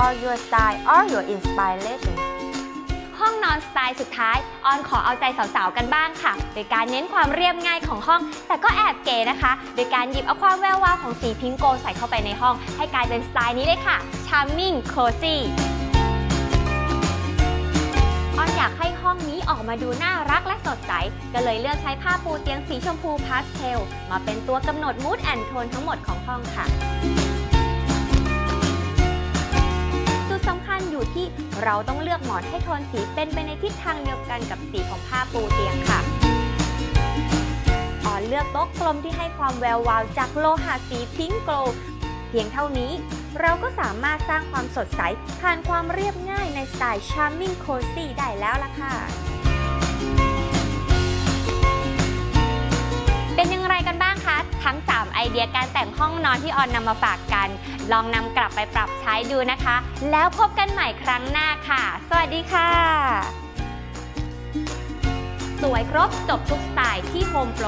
All your style All your inspiration ห้องนอนสไตล์สุดท้าย ออนขอเอาใจสาวๆกันบ้างค่ะ โดยการเน้นความเรียบง่ายของห้อง แต่ก็แอบเก๋นะคะ โดยการหยิบเอาความแวววาวของสี pink gold ใส่เข้าไปในห้อง ให้กลายเป็นสไตล์นี้เลยค่ะ charming cozy ออนอยากให้ห้องนี้ออกมาดูน่ารักและสดใส ก็เลยเลือกใช้ผ้าปูเตียงสีชมพูพาสเทล มาเป็นตัวกำหนด mood and tone ทั้งหมดของห้องค่ะ เราต้องเลือกหมอนให้โทนสีเป็นไปในทิศทางเดียวกันกับสีของผ้าปูเตียงค่ะออนเลือกโต๊ะกลมที่ให้ความแวววาวจากโลหะสีพิงโกลด์เพียงเท่านี้ เราก็สามารถสร้างความสดใสผ่านความเรียบง่ายในสไตล์ Charming Cozy ได้แล้วล่ะค่ะ เดียการแต่งห้องนอนที่ออนนำมาฝากกัน ลองนำกลับไปปรับใช้ดูนะคะ แล้วพบกันใหม่ครั้งหน้าค่ะ สวัสดีค่ะ สวยครบจบทุกสไตล์ที่โฮมโปร